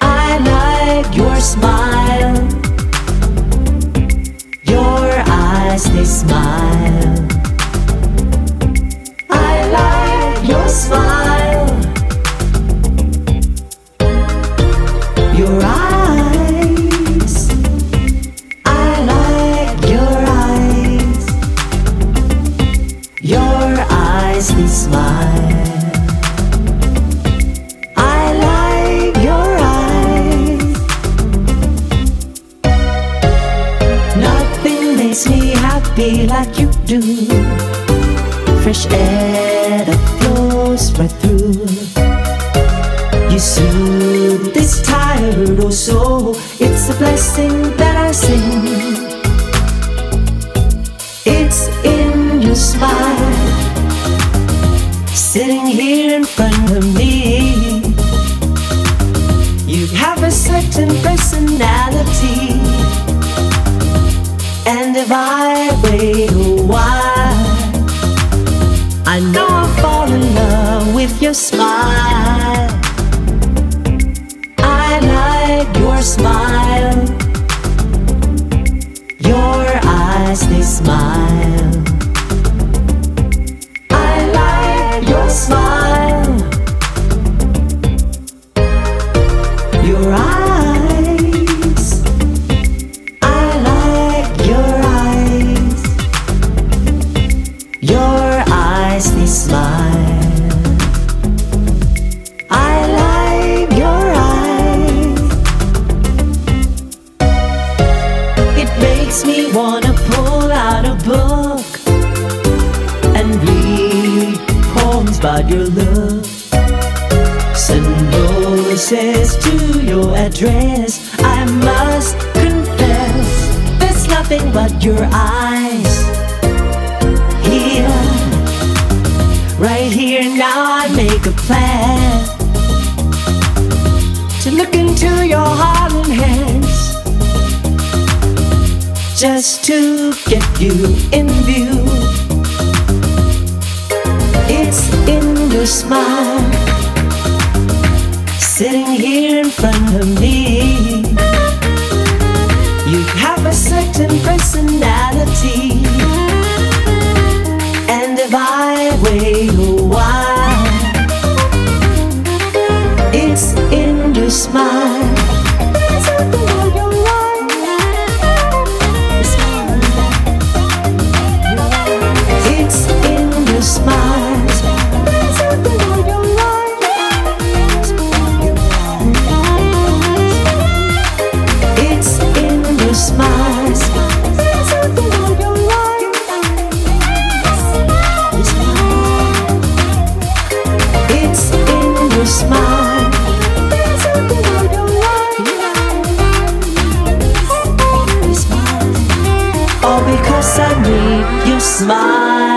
I like your smile. Your eyes, they smile. I like your smile. Makes me happy like you do. Fresh air that flows right through. You soothe this tired old soul. It's a blessing that I sing. It's in your smile, sitting here in front of me. You have a certain personality, if I wait a while, I know I'll fall in love with your smile. I like your smile. Makes me wanna pull out a book and read poems about your love. Send roses to your address. I must confess, there's nothing but your eyes. Here, right here now, I make a plan to look into your heart just to get you in view. It's in your smile, sitting here in front of me. You have a certain personality, and if I wait a while, it's in your smile. Smile. All because I need your smile.